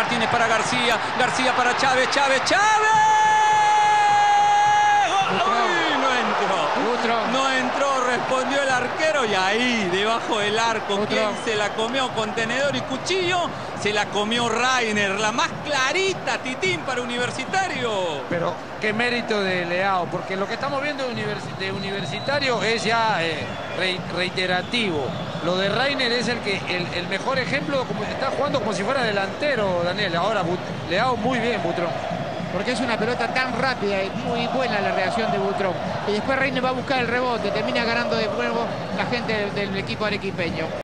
Martínez para García. García para Chávez. Chávez. ¡Chávez! ¡Ay, no entró! No entró, respondió el arquero y ahí, debajo del arco, Butrón. ¿quién se la comió con tenedor y cuchillo? Se la comió Rainer, la más clarita, Titín para Universitario. Pero qué mérito de Leao, porque lo que estamos viendo de, universi- de universitario es ya eh, rei- reiterativo. Lo de Rainer es el que el, mejor ejemplo, como está jugando como si fuera delantero, Daniel. Ahora But- Leao muy bien, Butrón. Porque es una pelota tan rápida y muy buena la reacción de Butrón. Y después Reine va a buscar el rebote, termina ganando de nuevo la gente del, del equipo arequipeño.